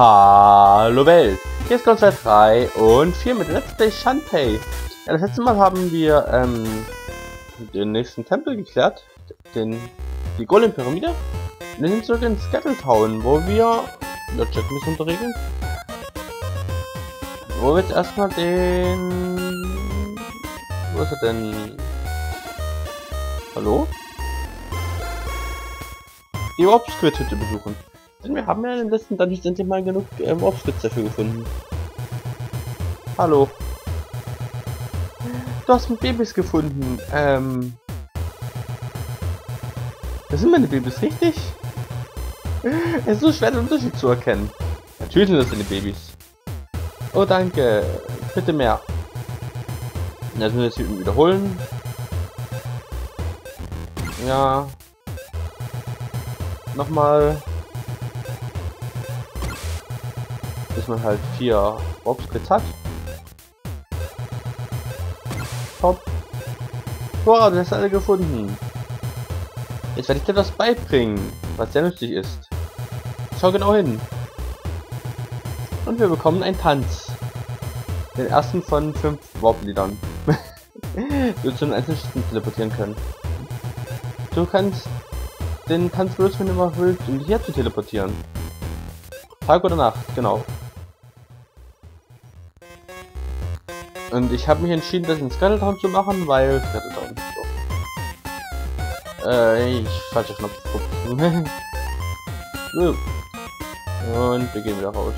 Hallo Welt, hier ist Konzert 3 und 4 mit Let's Play Shantae. Ja, das letzte Mal haben wir ähm, den nächsten Tempel geklärt, den die Golem-Pyramide. Wir sind zurück in Scattletown, wo wir ja, checken wir unter Regeln. Wo wir jetzt erstmal den wo ist er denn? Hallo? Die Obsquid-Hütte besuchen. Denn wir haben ja in den letzten Dungeons endlich mal genug ähm, Obsquids dafür gefunden. Hallo. Du hast mit Babys gefunden. Ähm. Das sind meine Babys, richtig? Es ist so schwer, den Unterschied zu erkennen. Natürlich sind das deine Babys. Oh, danke. Bitte mehr. Das müssen wir jetzt wiederholen. Ja. Nochmal. Bis man halt vier Bobskits hat. Top. Boah, du hast alle gefunden. Jetzt werde ich dir das beibringen, was sehr nützlich ist. Schau genau hin. Und wir bekommen einen Tanz. Den ersten von fünf Warp-Liedern. du zu einzelnen teleportieren können. Du kannst den Tanz bloß, wenn du mal willst, um dich hier zu teleportieren. Tag oder Nacht, genau. Und ich habe mich entschieden, das in Scuttletown zu machen, weil Scuttletown. So. Äh, ich falscher Knopf. Und wir gehen wieder raus.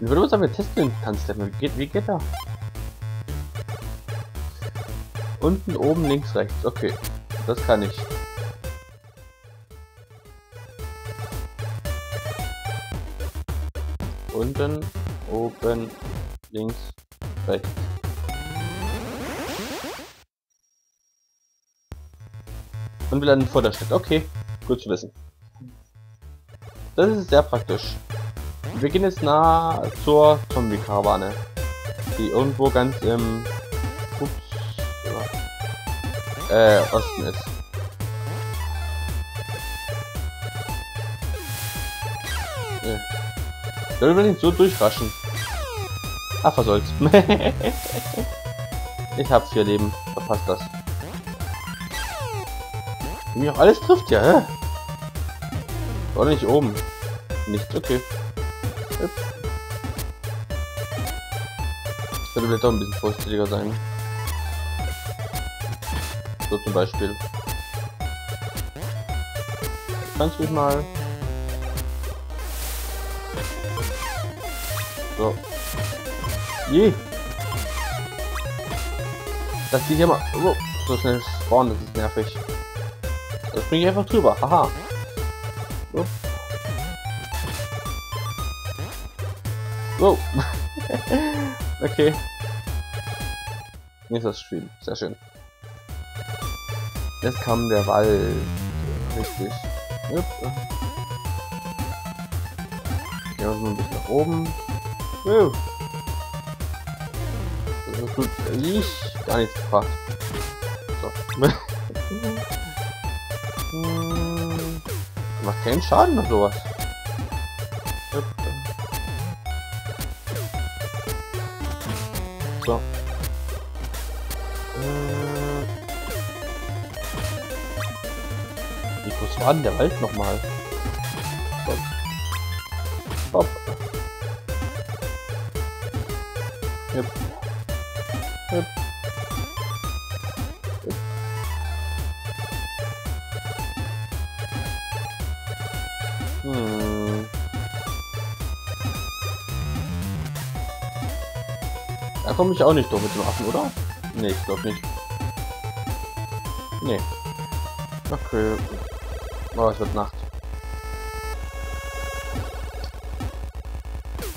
Ich würde mal sagen, wir testen den Tanzstep. Wie geht, wie geht er? Unten, oben, links, rechts. Okay. Das kann ich. Unten, oben, links, rechts. Und wir landen vor der Stadt. Okay, gut zu wissen. Das ist sehr praktisch. Wir gehen jetzt nah zur Zombie-Karawane, die irgendwo ganz im ups, äh, Osten ist. Nee. Sollen wir nicht so durchraschen? Ach, was soll's. ich hab vier Leben. Verpasst das. Wie mich auch alles trifft, ja, hä? Oder nicht oben. Nichts, okay. Das könnte vielleicht doch ein bisschen vorsichtiger sein. So zum Beispiel. Kannst du mich mal. So. Je. Das geht hier mal. Oh, so schnell spawnen, das ist nervig. Das bringe ich einfach drüber. Haha. So. Wow. okay. Nächstes Spiel. Sehr schön. Jetzt kam der Wald. Richtig. Yep. Gehen wir mal ein bisschen nach oben. Das ist gut. Ich gar nichts gebracht. So. Macht keinen Schaden oder sowas. So. Äh. Wie groß war denn der Wald nochmal? Hm. Da komme ich auch nicht durch mit dem Affen, oder? Nee, ich glaube nicht. Nee. Okay. Oh, es wird Nacht.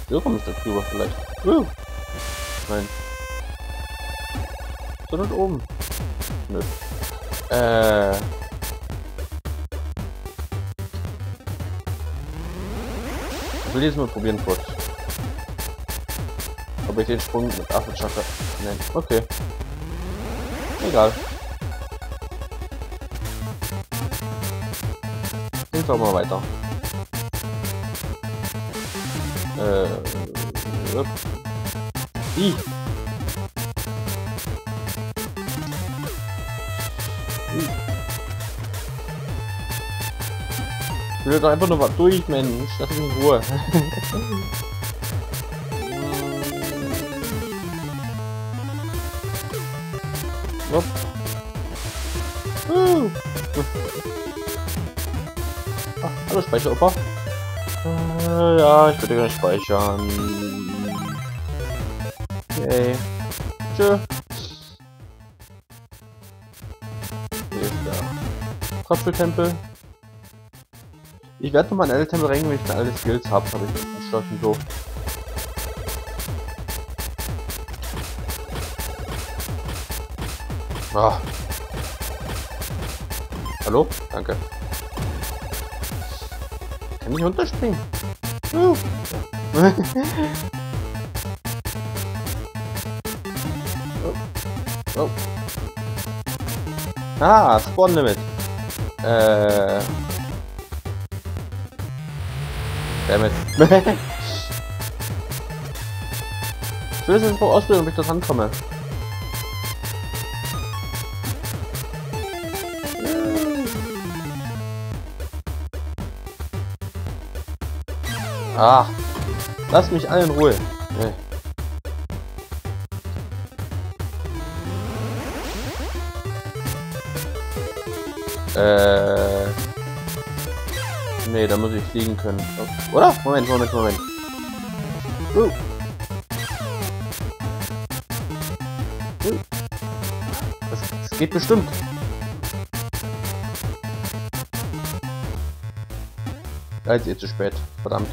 So komme ich da drüber vielleicht. Uh. Nein. Dort oben. Nö. Äh. Ich will jetzt mal probieren kurz. Ob ich den Sprung mit Affen schaffe. Nein. Okay. Egal. Gehen wir mal weiter. Äh. Upp. Ih. Ih. Will doch einfach nur was durch, Mensch. Lass mich in Ruhe. Upp. Uh. Ah, hallo Speicheroper. Äh, ja, ich würde gerne speichern. Okay. Tschö. Hier ist der Tröpfeltempel. Ich werde nochmal in alle Tempel rein, wenn ich dann alle Skills habe, habe ich entschlossen so. Ah. Hallo? Danke. Kann ich runterspringen? Uh. oh. Oh. Ah, Spawn Limit. Äh. Damit. ich will es jetzt ausprobieren, ob ich das ankomme. Ah, lass mich alle in Ruhe. Nee. Äh. Nee, da muss ich fliegen können. Oder? Moment, Moment, Moment. Uh. Uh. Das, das geht bestimmt. Ja, jetzt eh zu spät. Verdammt.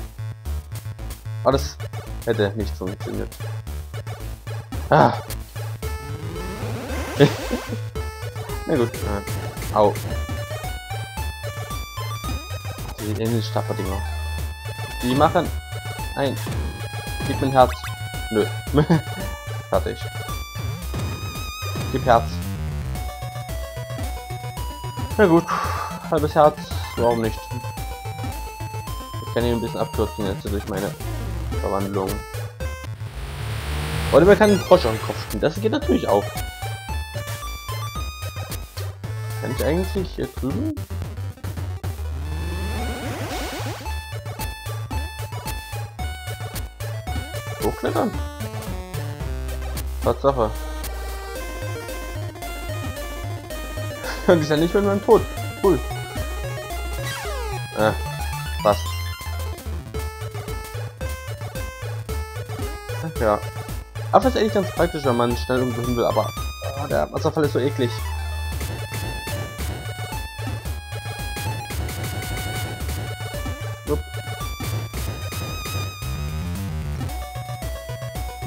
Das hätte nicht funktioniert. Ah. Na gut. Au. Die Innenstaffer-Dinger. Die machen ein. Gib mir ein Herz. Nö. Fertig. Gib Herz. Na gut. Halbes Herz. Warum nicht? Ich kann ihn ein bisschen abkürzen jetzt durch meine Verwandlung. Oder man kann einen Frosch auf den Kopf spielen. Das geht natürlich auch. Kann ich eigentlich hier drüben? Hochklettern? Tatsache. Und ich ja nicht mit meinem Tod. Cool. Äh, passt. Ja. Aber das ist eigentlich ganz praktisch, wenn man schnell irgendwo hin will, aber oh, der Wasserfall ist so eklig. Upp.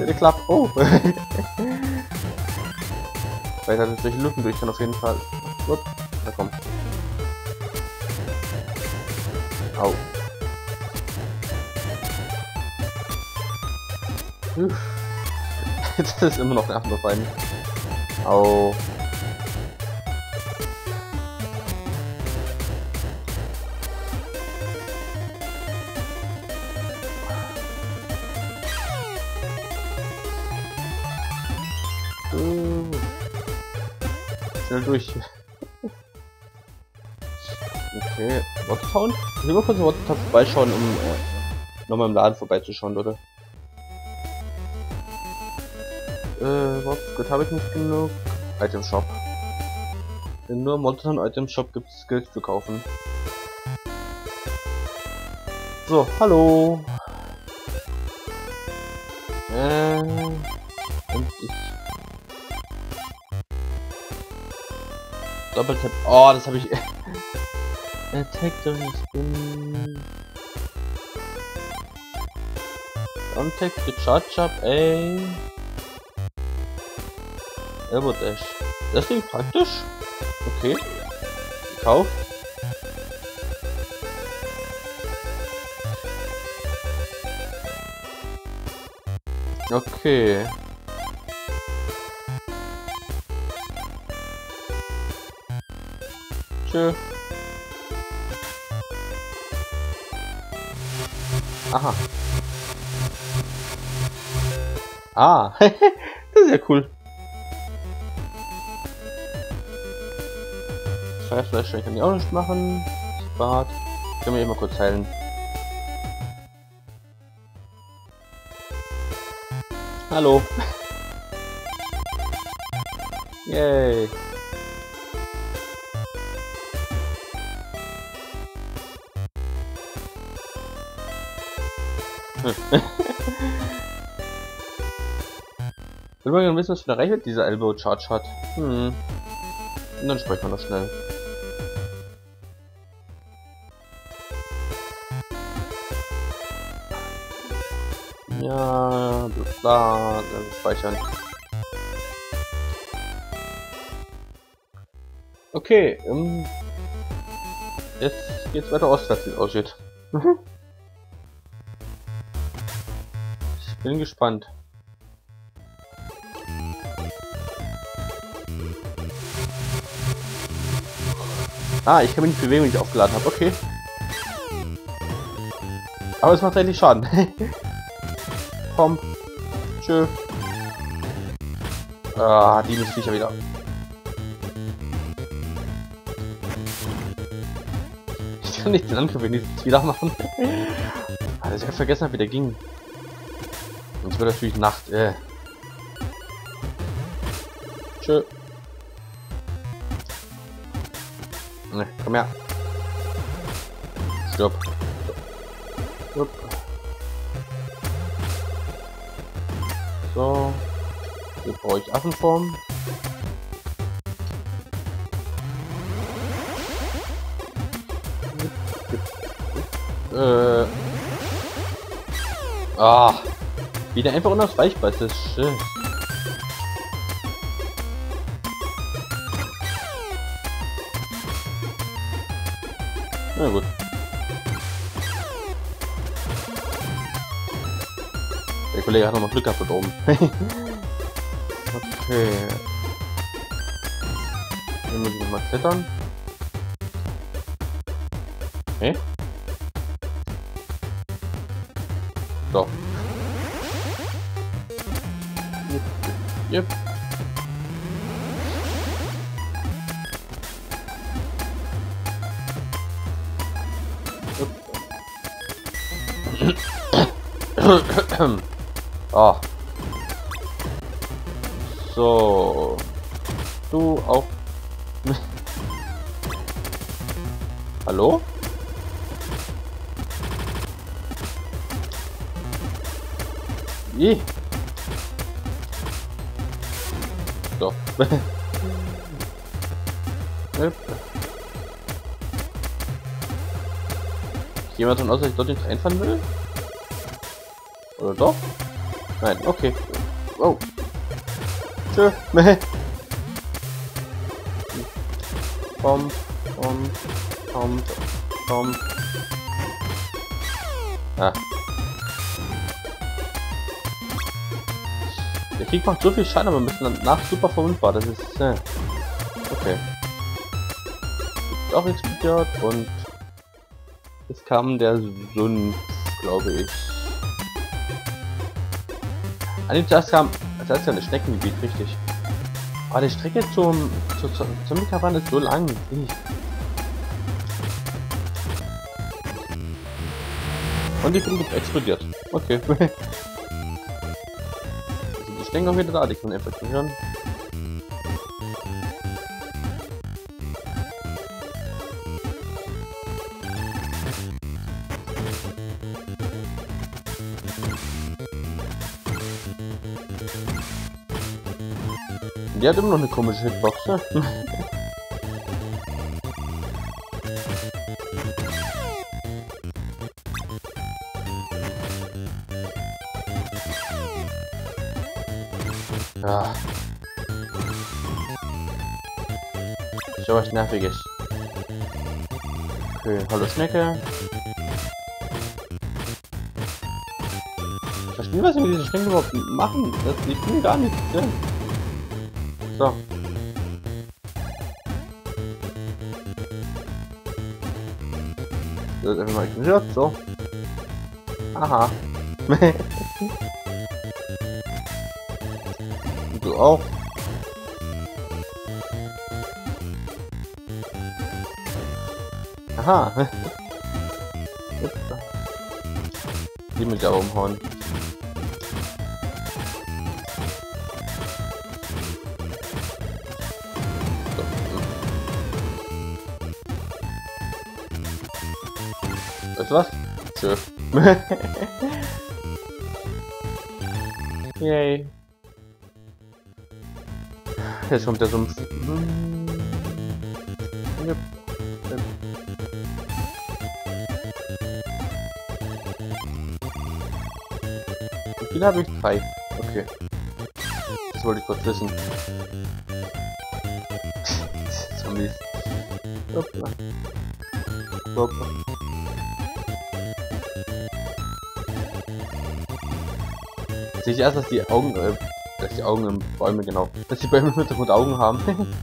Geklappt. Oh. Weiter durch die Lücken durch kann auf jeden Fall. Upp. Da kommt. Au. Jetzt ist immer noch der Affenbein. Au. Durch. Okay, Watertown? Ich will mal kurz Watertown vorbeischauen, um äh, nochmal im Laden vorbeizuschauen, oder? Äh, was? Gut, habe ich nicht genug. Item Shop. In nur Monton Item Shop gibt es Skills zu kaufen. So, hallo. Äh, Doppeltap. Oh, das habe ich. Attack don't spin. Contact the charge up, ey. Elbow Dash. Das klingt praktisch. Okay. Kauf. Okay. Tschö. Aha. Ah, das ist ja cool. Feuerfleisch kann ich auch nicht machen. Bad. Können wir hier mal kurz heilen. Hallo. Yay. Will man wissen, was für eine Reichweite dieser Elbow Charge hat. Hm. Und dann sprechen wir noch schnell. Ja, bla, dann speichern. Okay, ähm, jetzt geht's weiter ostwärts, wie es aussieht. Bin gespannt. Ah, ich kann mich nicht bewegen, wenn ich aufgeladen habe. Okay. Aber es macht eigentlich Schaden. Komm. Tschö. Ah, die müssen Viecher wieder. Ich kann nicht den Angriff wieder machen. ah, ich habe vergessen, wie der ging. Wird natürlich Nacht. Äh. Tschö. Ne, komm her. Stopp. Stopp. So. Hier brauche ich Affenform. Äh. Ah. Wieder einfach unausweichbar ist das schön. Na gut. Der Kollege hat noch mal Glück gehabt dort oben. okay. Hier muss ich noch mal klettern. Okay. So. Yep. oh. So. Du auch. Hallo? Wie? Jemand von aus, dass ich dort nicht reinfahren will? Oder doch? Nein, okay. Oh. Tschö. Komm, komm, komm, komm. Ah. Der Krieg macht so viel Schaden, aber müssen danach super verwundbar. Das ist. Äh, okay. Ist auch explodiert und es kam der Sun, glaube ich. Ah, nee, das kam. Das ist ja eine Schneckengebiet, richtig. Aber die Strecke zum, zu, zum, Mikaban ist so lang. Und ich bin explodiert. Okay. Schnecken auch wieder da, die können einfach hören. Die hat immer noch eine komische Hitbox, ne? So was nerviges. Okay, hallo Schnecke. Ich verstehe, was wir mit diesen Schnecken überhaupt machen. Das, die tun gar nichts, ne? So. Das ist einfach mal ignoriert, so. Aha. Du auch. Aha. Die mit der umhauen. Weißt du was? Tschö. Yay. Jetzt kommt der Sumpf. Viele habe ich? Drei. Okay. Das wollte ich kurz wissen. Zombies. Hoppla. Hoppla. Sehe ich erst, dass die Augen, äh, dass die Augen im Bäume, genau, dass die Bäume im Hintergrund Augen haben.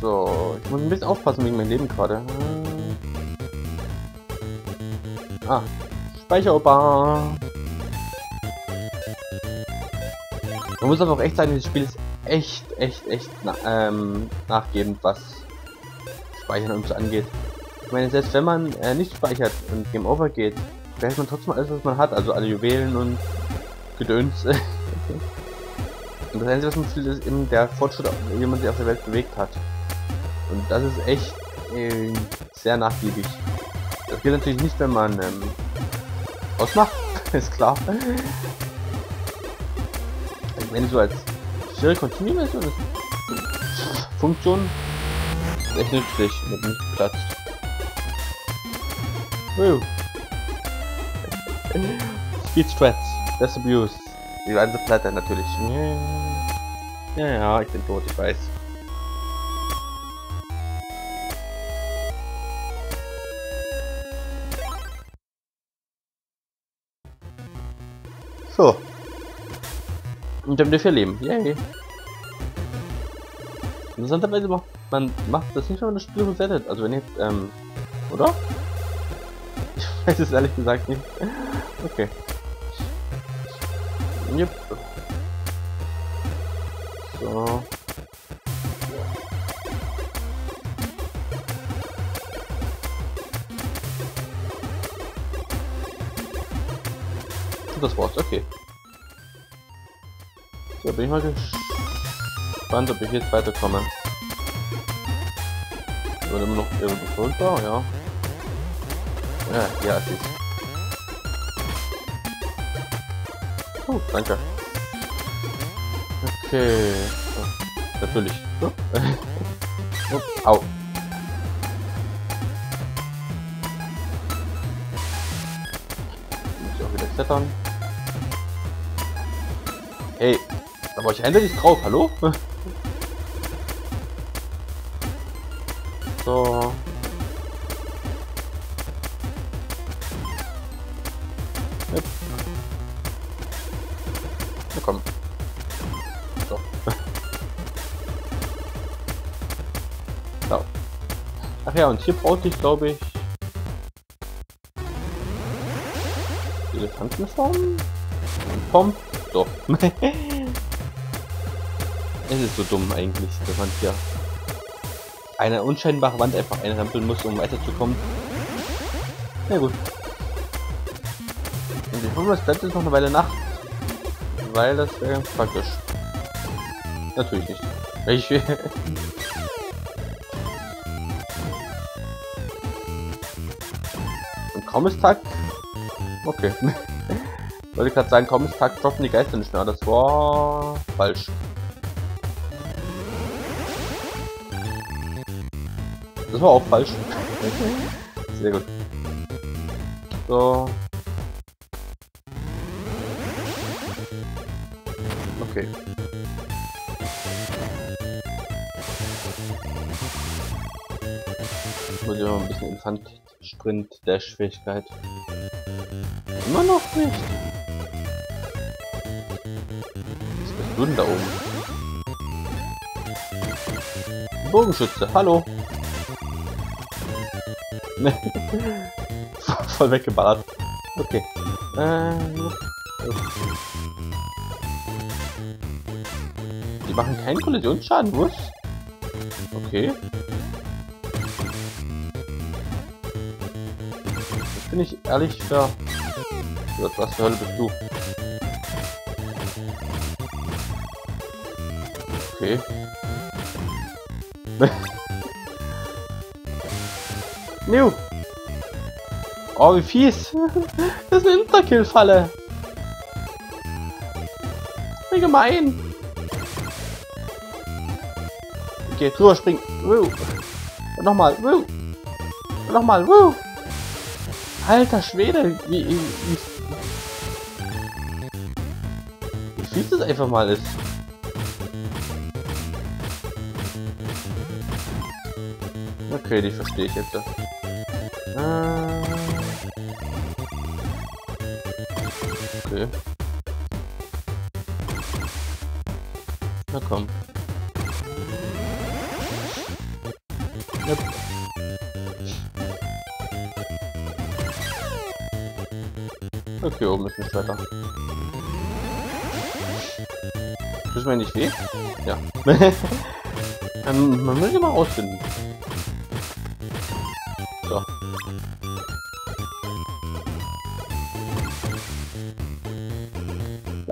so, ich muss ein bisschen aufpassen wegen meinem Leben gerade. Ah, Speicheroper. Man muss aber auch echt sagen, dieses Spiel ist echt, echt, echt na ähm, nachgebend, was Speichern und so angeht. Ich meine, selbst wenn man äh, nicht speichert und Game Over geht, behält man trotzdem alles, was man hat, also alle Juwelen und Gedöns. und das Einzige, was man fühlt, ist eben der Fortschritt, wie man sich auf der Welt bewegt hat. Und das ist echt äh, sehr nachgiebig. Geht natürlich nicht, wenn man ähm, ausmacht, ist klar. Also wenn so als Serial Continue Version ist Funktion ist echt nützlich mit nicht Platz. Woo. Speed Strats, Death Abuse. Die ganze Platte natürlich. Ja, ja, ich bin tot, ich weiß. So. Und dann vier Leben. Yay. Interessanterweise macht man macht das nicht, wenn man das Spiel resettet. Also wenn jetzt, ähm, oder? Ich weiß es ehrlich gesagt nicht. Okay. Yep. So. Das war's, okay. So, bin ich mal gespannt, ob ich jetzt weiterkomme. Wird immer noch irgendwo runter, ja. Ja, ja, es ist. Oh, danke. Okay. Oh, natürlich. Oh. oh, au. Klettern. Hey, da war ich eindeutig drauf, hallo? so. Yep. Na komm. So. so. Ach ja, und hier brauchte ich, glaube ich, Elefantenform? Pomp? Es ist so dumm eigentlich, dass man hier eine unscheinbare Wand einfach einrempeln muss, um weiterzukommen. Na gut. Und ich hoffe, es bleibt jetzt noch eine Weile Nacht. Weil das wäre ganz praktisch. Natürlich nicht. Ich Und kaum ist Tag. Okay. Wollte gerade sagen, kaum ist Tag droppen die Geister nicht mehr. Das war falsch. Das war auch falsch. Sehr gut. So. Okay. Muss ich mal ein bisschen Infant Sprint der Schwierigkeit. Immer noch nicht. Du da oben? Bogenschütze, hallo. Voll weggeballert. Okay. Ähm, die machen keinen Kollisionsschaden, was? Okay. Das bin ich ehrlich für... Was für Hölle bist du? Okay. New. Oh, wie fies. Das ist eine Interkill-Falle. Wie gemein. Okay, drüber springen. Woo. Und nochmal. Woo. Und nochmal. Woo. Alter Schwede. Wie, wie, wie fies das einfach mal ist. Okay, die verstehe ich jetzt. Äh, okay. Na komm. Yep. Okay, oben ist nicht weiter. Tut mir nicht weh? Ja. ähm, man will immer ausfinden. So.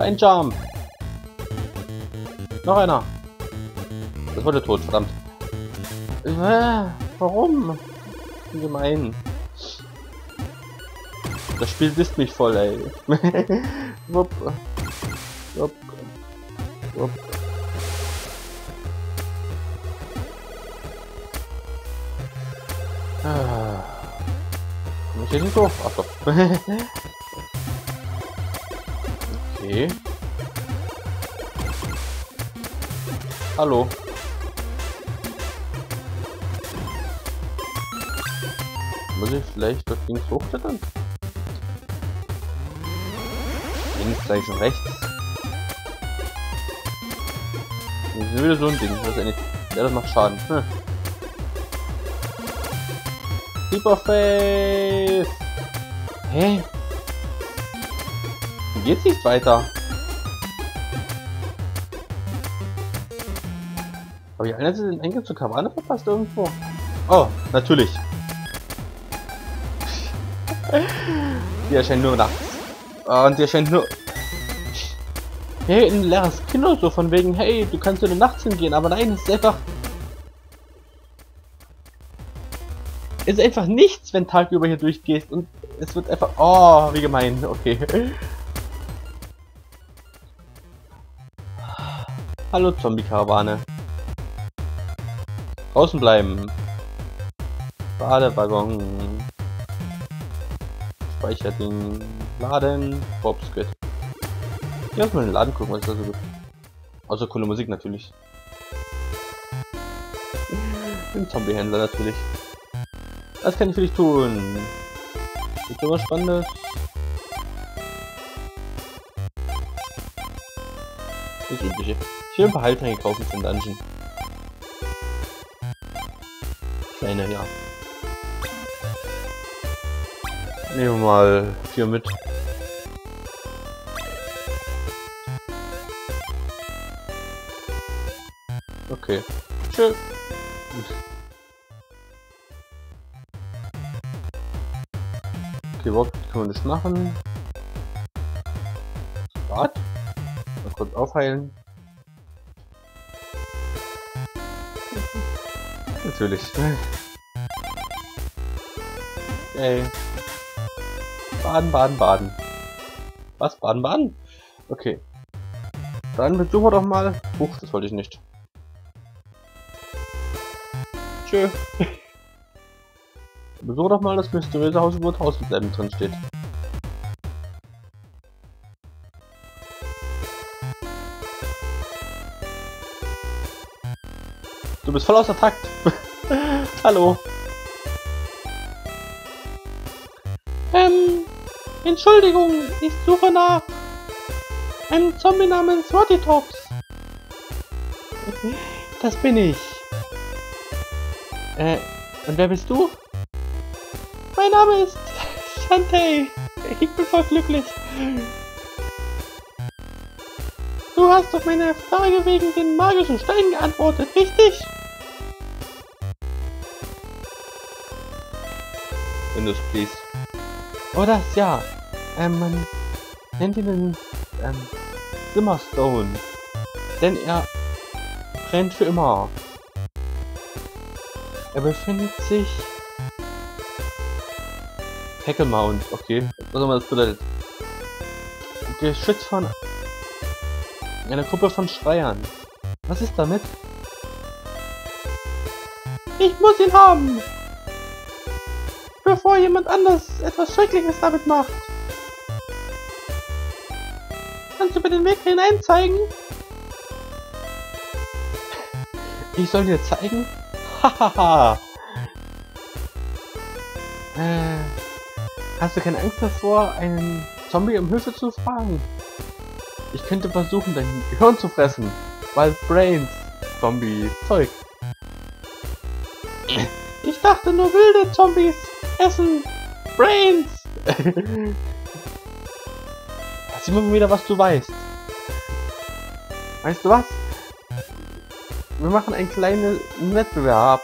Ein Jump. Noch einer. Das wurde tot, verdammt. Äh, warum? Gemein. Das Spiel disst mich voll, ey. Wupp. Wupp. Wupp. Ah. Komm ich hier nicht durch? Ach doch. okay. Hallo. Muss ich vielleicht dort links hochklettern? Links, gleich und rechts. Das ist wieder so ein Ding. Das ist. Ja, das macht Schaden. Hm. Superface! Hä? Geht's nicht weiter? Habe ich einerseits den Enkel zur Kavane verpasst irgendwo? Oh, natürlich. die erscheint nur nachts. Und die erscheint nur... Hey, ein leeres Kino, so von wegen, hey, du kannst nur nachts hingehen, aber nein, es ist einfach... Es ist einfach nichts, wenn tagüber hier durchgehst und es wird einfach... Oh, wie gemein, okay. Hallo Zombie-Karawane. Draußen bleiben. Badewaggon. Speicherding. Laden. Bobsquid. Lass mal in den Laden gucken, was da so gibt. Außer coole Musik natürlich. Den Zombie-Händler natürlich. Was kann ich für dich tun? Gibt was Spannendes? Das übliche. Ich will ein paar Heiltränke kaufen für den Dungeon. Kleine, ja. Nehmen wir mal vier mit. Okay. Tschüss. Okay, Wort können wir nicht machen. Aufheilen. Natürlich. Ey. Baden, baden, baden. Was? Baden, baden? Okay. Dann besuchen wir doch mal. Huch, das wollte ich nicht. Tschö. Besuche doch mal das mysteriöse Haus, wo Hausbleiben drin steht. Bist voll außer Takt. Hallo. Ähm, Entschuldigung, ich suche nach einem Zombie namens Rottitops. Das bin ich. Äh, und wer bist du? Mein Name ist Shantae. ich bin voll glücklich. Du hast auf meine Frage wegen den magischen Steinen geantwortet, richtig? Windows, please. Oh, das, ja. Ähm, man nennt ihn den, ähm, Simmerstone. Denn er brennt für immer. Er befindet sich... Hackle Mount, okay. Was auch immer das bedeutet. Geschützt von einer Gruppe von Schreiern. Was ist damit? Ich muss ihn haben! Bevor jemand anders etwas Schreckliches damit macht. Kannst du mir den Weg hinein zeigen? Ich soll dir zeigen? Hahaha. äh, hast du keine Angst davor, einen Zombie um Hilfe zu fragen? Ich könnte versuchen, dein Gehirn zu fressen. Weil Brains, Zombie, Zeug. Ich dachte nur wilde Zombies essen Brains. Sieh mal wieder, was du weißt. Weißt du was? Wir machen einen kleinen Wettbewerb.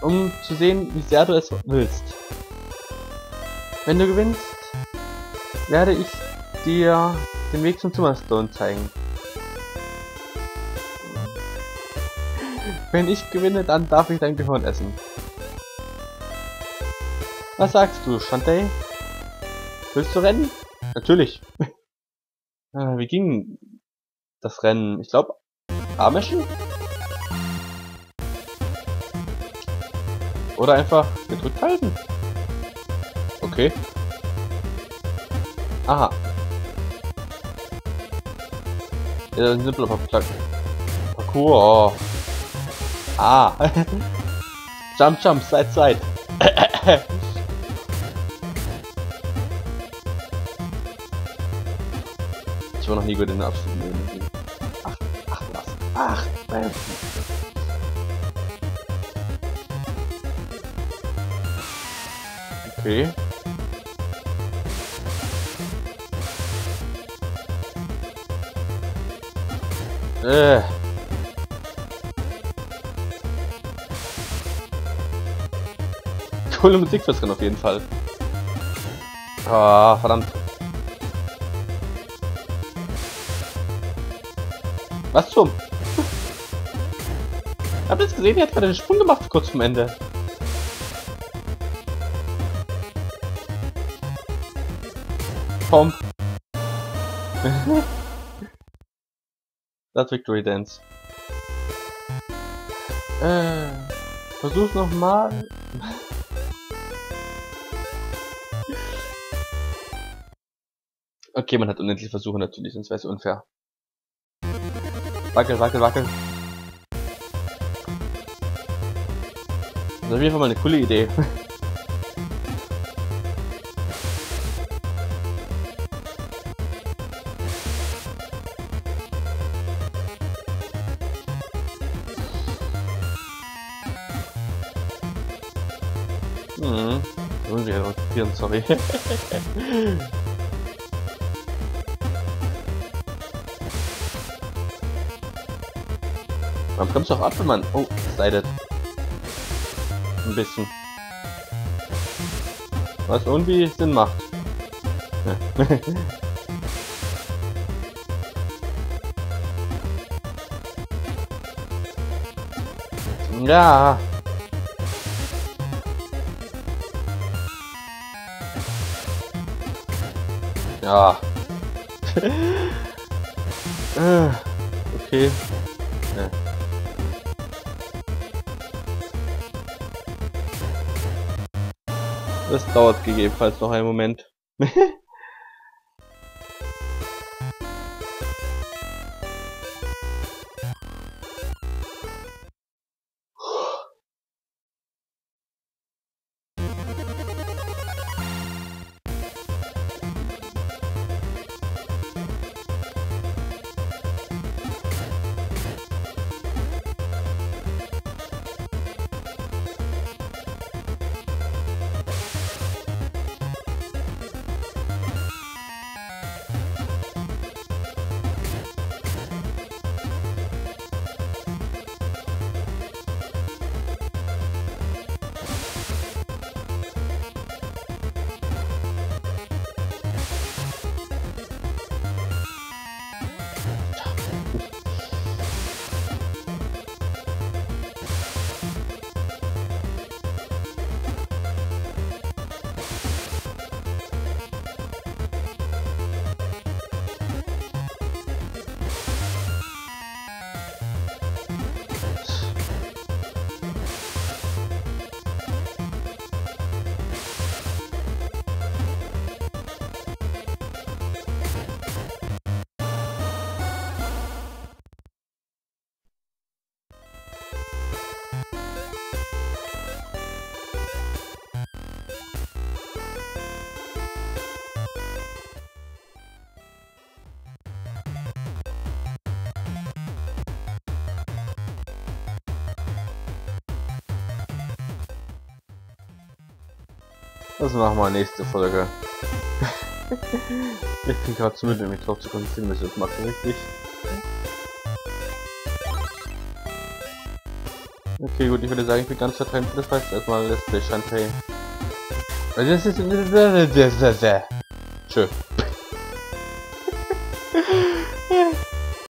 Um zu sehen, wie sehr du es willst. Wenn du gewinnst, werde ich dir den Weg zum Zimmerstone zeigen. Wenn ich gewinne, dann darf ich dein Gehirn essen. Was sagst du, Shantae? Willst du rennen? Natürlich. Ah, wie ging das Rennen? Ich glaube, Armischen? Oder einfach gedrückt halten. Okay. Aha. Ja, ein simpler. Parcours. Ah. jump, jump, Side, Side. War noch nie gut in der absoluten Ach, ach, was? Ach, bam. Okay. Äh. Coole Musik auf jeden Fall. Ah, verdammt. Was zum? Habt ihr das gesehen? Er hat gerade den Sprung gemacht kurz vom Ende. Pomp. Das Victory Dance. Äh, versuch's nochmal. okay, man hat unendlich Versuche natürlich, sonst wäre es unfair. Wackel, wackel, wackel. Das ist auf jeden Fall mal eine coole Idee. Mhm. Irgendwie rotieren, sorry. Man bremst doch ab, wenn man... Oh, slidet. Ein bisschen. Was irgendwie Sinn macht. ja. Ja. Äh, okay. Das dauert gegebenenfalls noch einen Moment. Das machen wir nächste Folge. ich bin gerade zu müde, mich drauf zu konzentrieren, was ich das mache, richtig? Okay, gut, ich würde sagen, ich bin ganz verteilt. Das heißt erstmal Let's Play Shantae. Tschö.